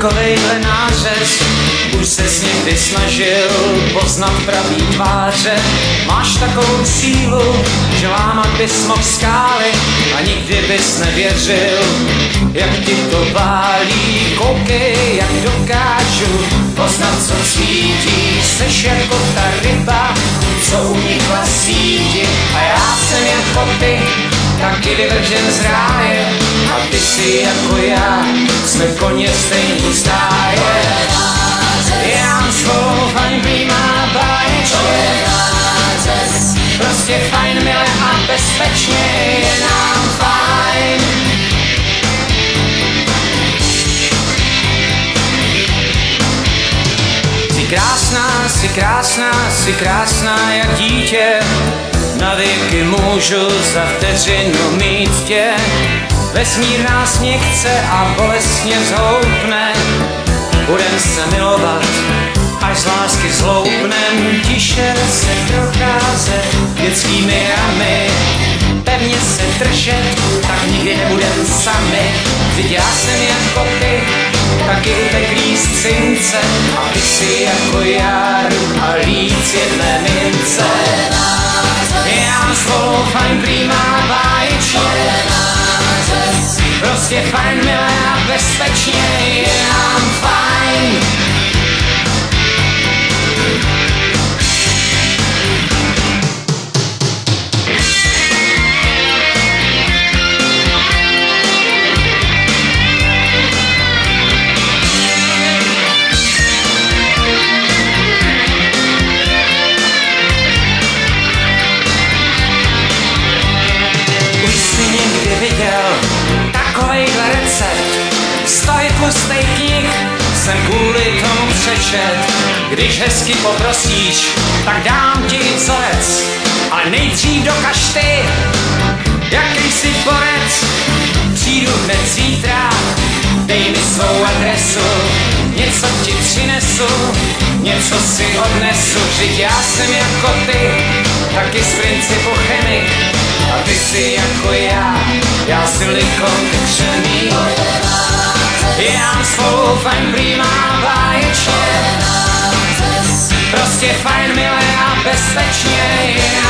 takovejhle nářez? Už se s někdy snažil poznat pravý tváře. Máš takovou sílu, že lámat bys mohl skály a nikdy bys nevěřil, jak ti to válí. Koukej, jak dokážu poznat, co cítí. Seš jako ta ryba, co unikla síti a já jsem jako ty, taky vyvržen z ráje ty si jako já, jsme koně stejný stáje. Já svou fajn prýmá báječek, prostě fajn, milé a bezpečně je nám fajn. Jsi krásná, jsi krásná, jsi krásná jak dítě, na věky můžu za vteřinu mít tě. Vesmír nás nechce a bolestně zhoupne, budem se milovat, až z lásky zloupnem, tiše se procházet dětskými ramy, pevně se držet, tak nikdy nebudem sami. Já jsem jako ty, taky uteklý z cince, a ty si jako já, a líc jedné mince. Já spolu fajn prýmá prostě fajn, milé a bezpečně je takovejhle recept? Stoj tlustej knih jsem kvůli tomu přečet. Když hezky poprosíš, tak dám ti vzorec. Ale nejdřív dokaž ty, jaký jsi borec. Přijdu hned zítra, dej mi svou adresu. Něco ti přinesu, něco si odnesu. Vždyť já jsem jako ty, taky z principu chemik. A ty jsi jako já, já silikon křemí. Já svou fajn prýmá báječně, prostě fajn, milé a bezpečně fajn.